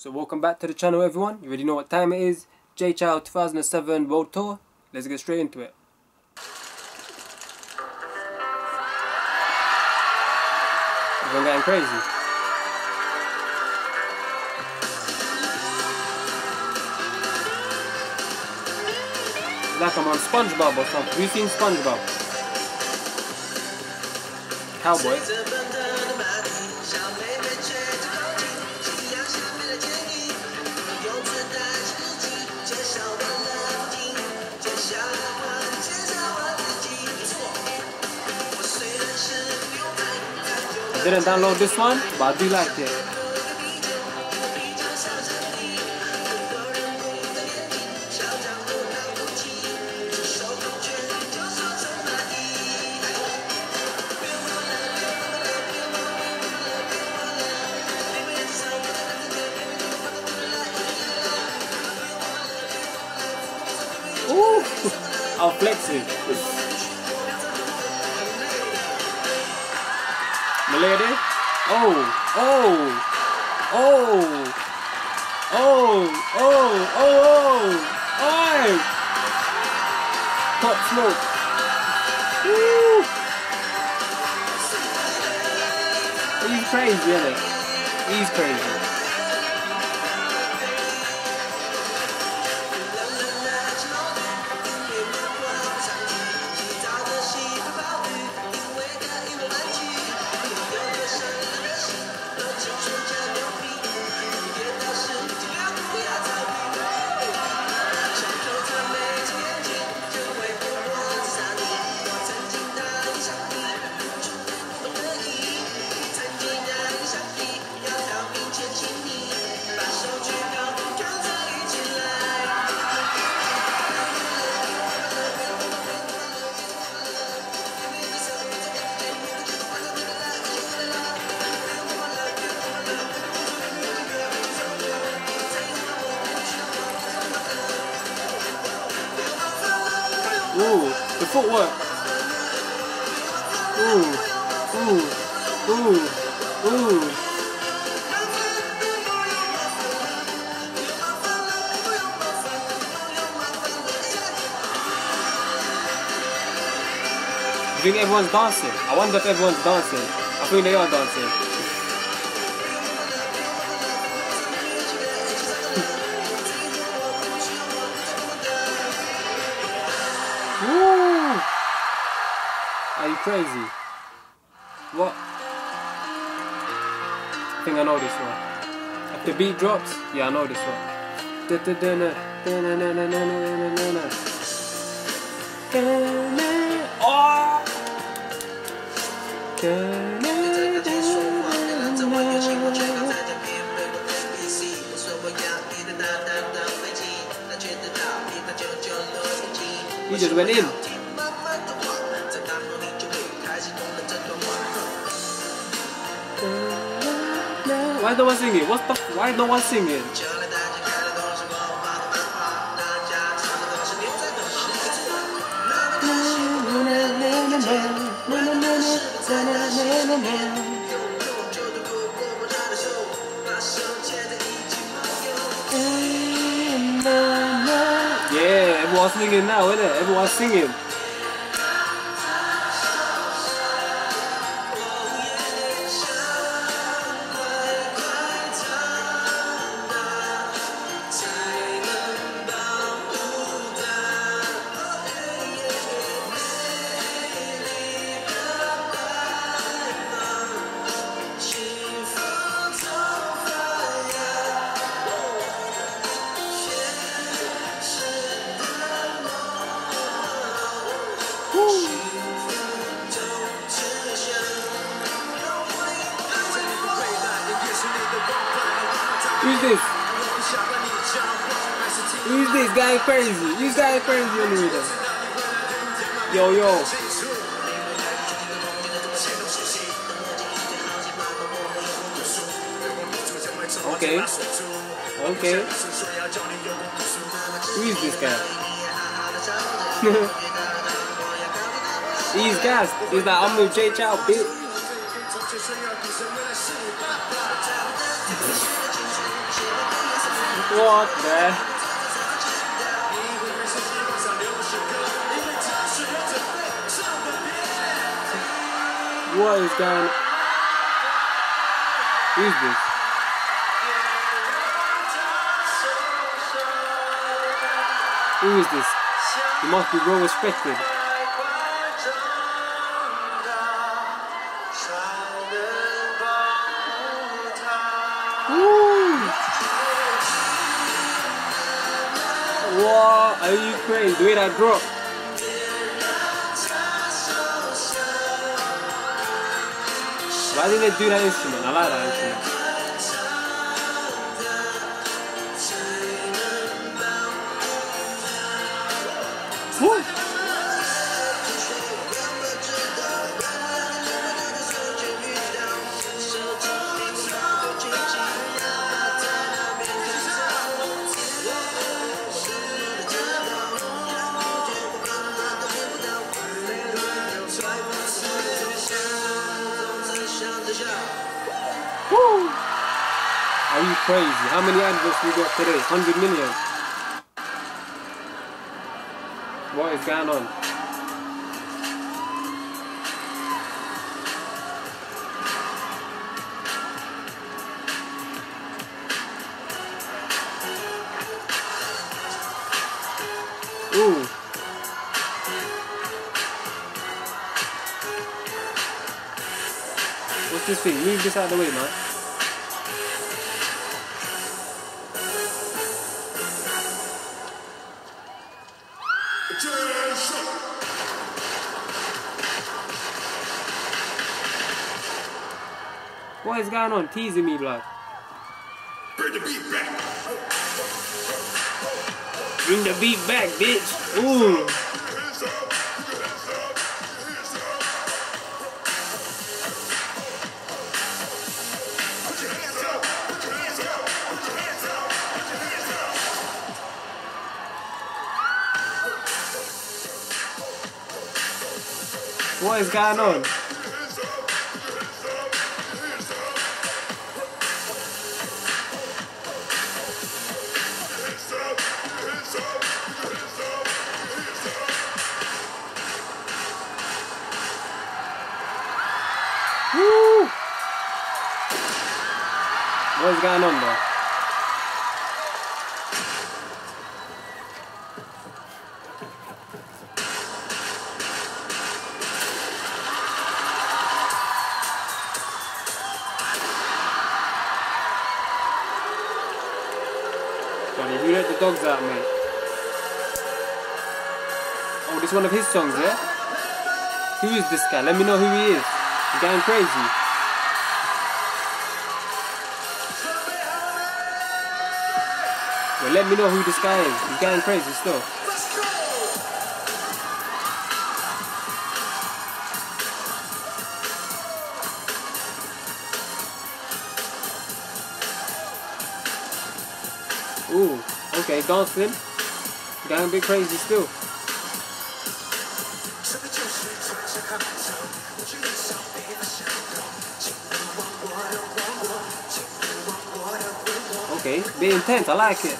So welcome back to the channel everyone. You already know what time it is. Jay Chou 2007 World Tour. Let's get straight into it. Everyone getting crazy. Like I'm on SpongeBob or something. We've seen SpongeBob. Cowboy. Didn't download this one, but I do like it. Ooh, I'll flex Oh, oh, oh, oh, oh, oh, oh, oh, Pop smoke. Woo. He's crazy, isn't? He's crazy. Footwork. Ooh, ooh, ooh, ooh. I think everyone's dancing. I wonder if everyone's dancing. I think they are dancing. Crazy? What? I think I know this one. If the beat drops, yeah, I know this one. Oh! He just went in. Why no one singing? What the? Why no one singing? Yeah, everyone's singing now, isn't it? Everyone's singing. Guy crazy? You guy crazy on the? Yo yo. Okay. Okay. Who is this guy? He's gassed. He's like, I'm with Jay Chou, bitch. What the? What is going Who's this? Who is this? He must be well respected. What? Are you crazy? The way that drop. Why did they do that instrument? I like that instrument. Woo! Woo! Crazy? How many adverts we got today? 100 million. What is going on? Ooh. What's this thing? Move this out of the way, man. What is going on? Teasing me, blood. Bring the beat back. Bring the beat back, bitch. Ooh. Hands up. Hands up. Woo! What is going on? Johnny, you let the dogs out, mate. Oh, this one of his songs, yeah? Who is this guy? Let me know who he is. He's going crazy. Well, let me know who this guy is. He's going crazy still. Ooh, okay, dancing. Going a bit crazy still. Bit intense. I like it.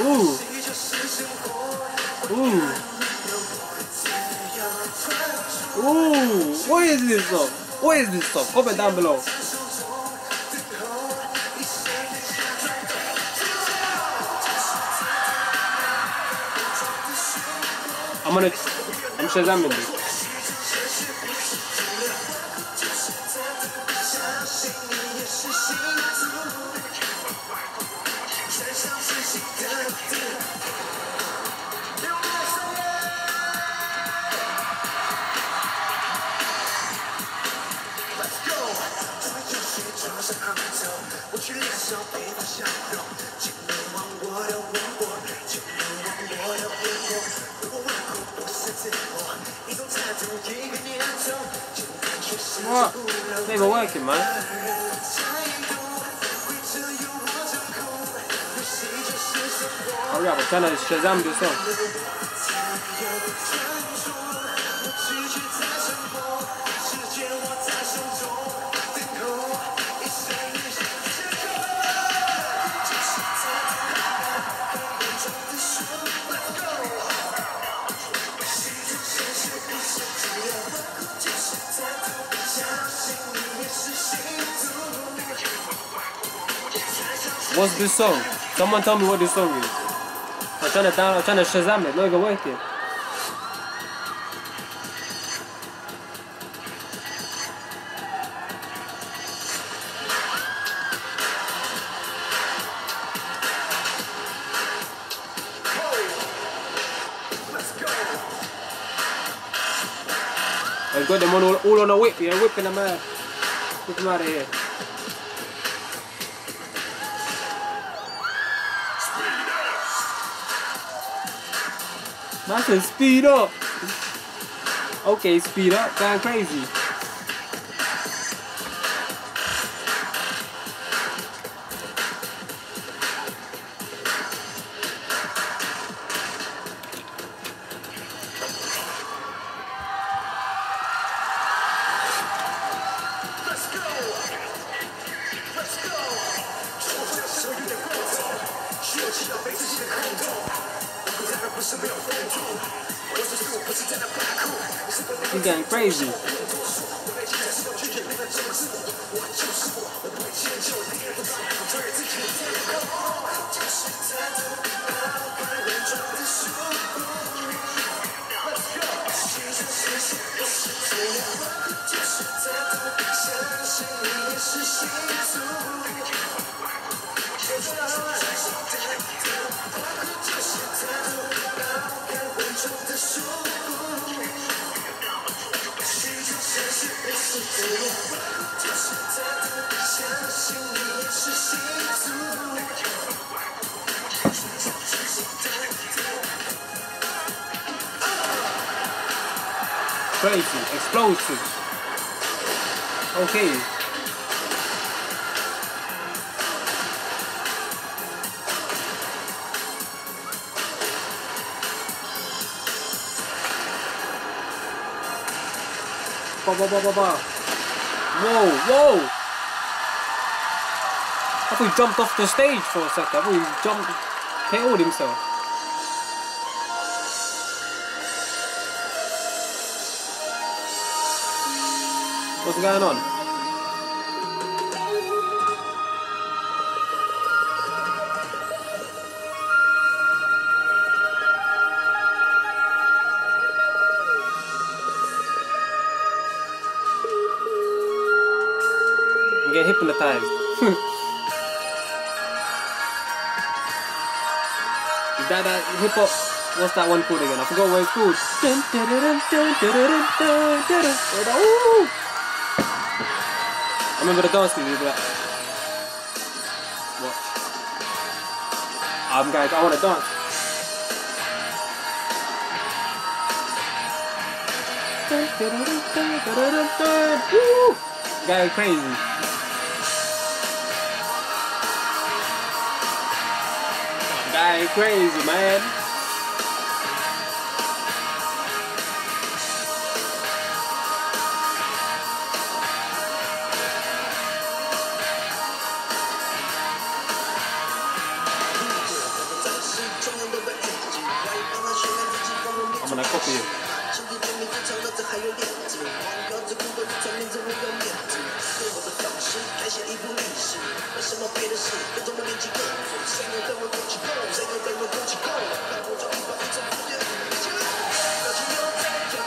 Ooh. Ooh. Ooh. What is this song? What is this song? Comment down below. I'm gonna. I'm Shazamming What? It's not even working, man. Hurry up, I'm trying to Shazam this song. What's this song? Someone tell me what this song is. I'm trying to down. I'm trying to Shazam it. No, Not even working. I've got them all, all on a whip. Yeah, whipping them out. Whip them out of here. Man said speed up. Okay, speed up. Going crazy. going crazy. 'Crazy, explosive. Okay. Ba ba ba ba ba. Whoa, whoa! I thought he jumped off the stage for a second. I thought he jumped, KO'd himself. What's going on? I'm getting hypnotized. Is that that hip hop? What's that one called again? I forgot what it's called. I remember the dance move, like, watch. I'm going, I want to dance. Woo! Going crazy. Going crazy, man. I'm copy.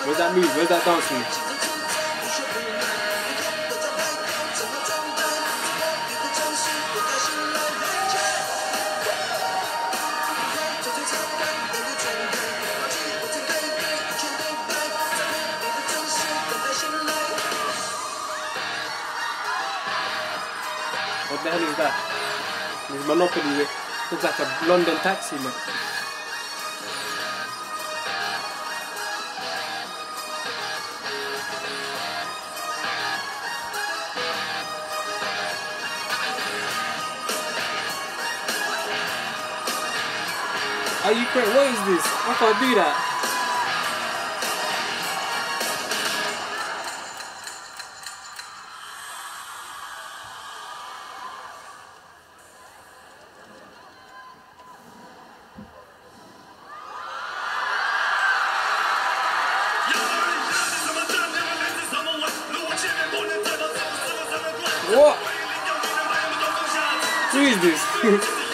Where's that move? Where's that dance move? What the hell is that? There's Monopoly whip. Looks like a London taxi, man. Are you crazy? What is this? I can't do that. 欢迎领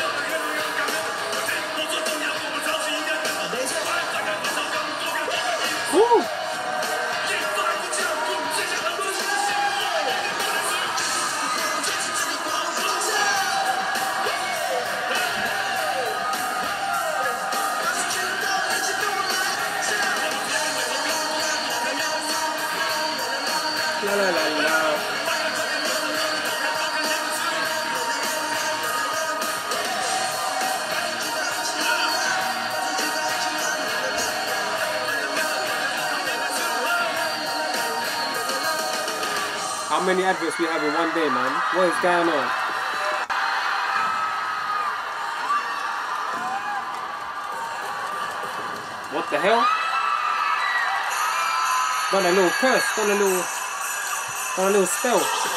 How many adverts we have in one day, man? What is going on? What the hell? Done a little curse, done a little, done a little spell.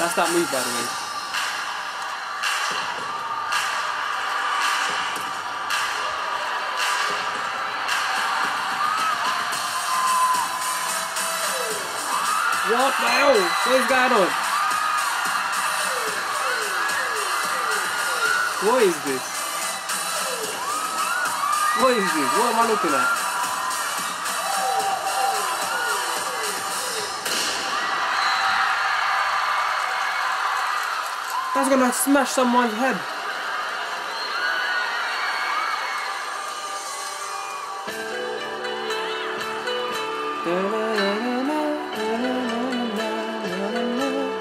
That's not me, by the way. What the hell? What is going on? What is this? What is this? What am I looking at? That's gonna smash someone's head.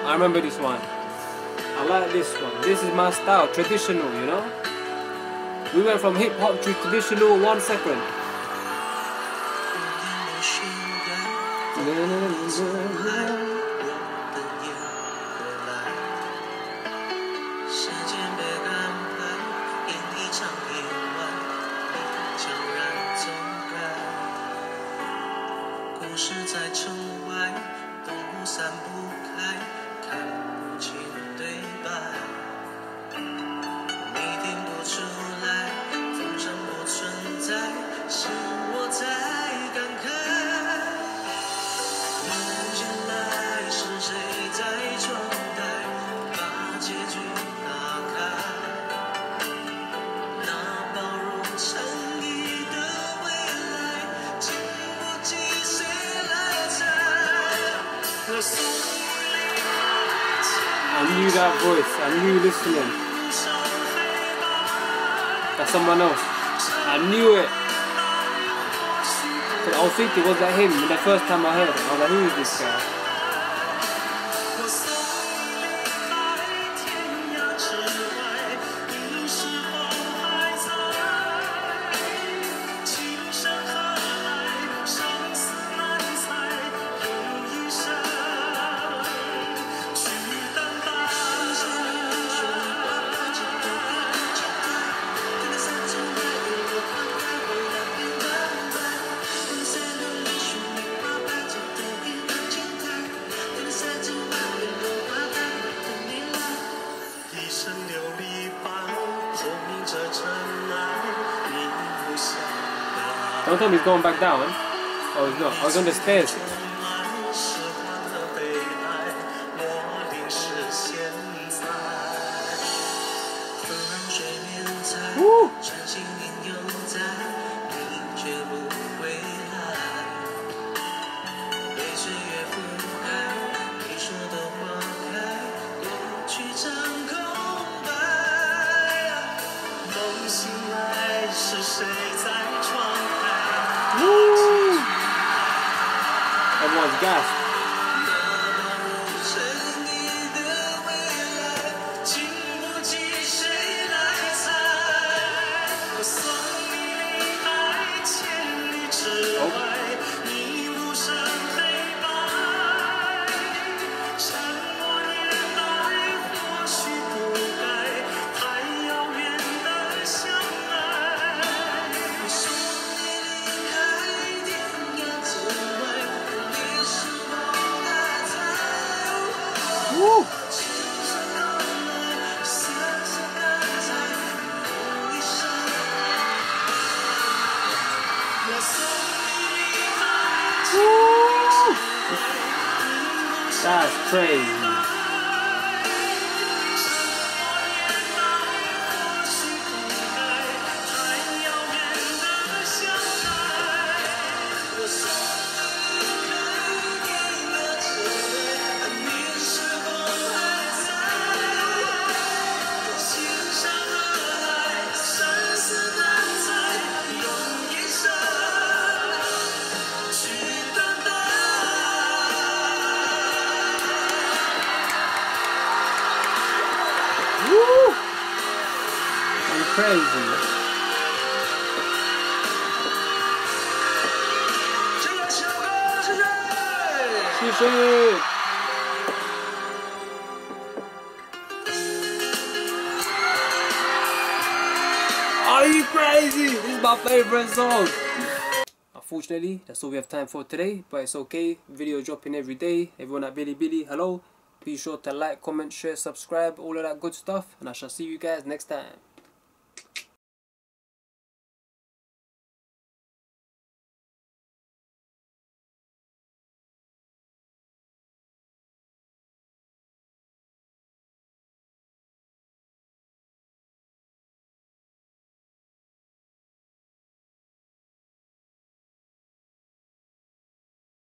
I remember this one. I like this one. This is my style, traditional, you know? We went from hip hop to traditional one second. you listening. That's someone else. I knew it. But I was thinking, was that him? The first time I heard it, I was like, who is this guy? He's going back down. Oh, he's not. Oh, I was on the stairs. Crazy? This is my favorite song. Unfortunately, that's all we have time for today, but it's okay. Video dropping every day. Everyone at Bilibili, hello. Be sure to like, comment, share, subscribe, all of that good stuff, and I shall see you guys next time.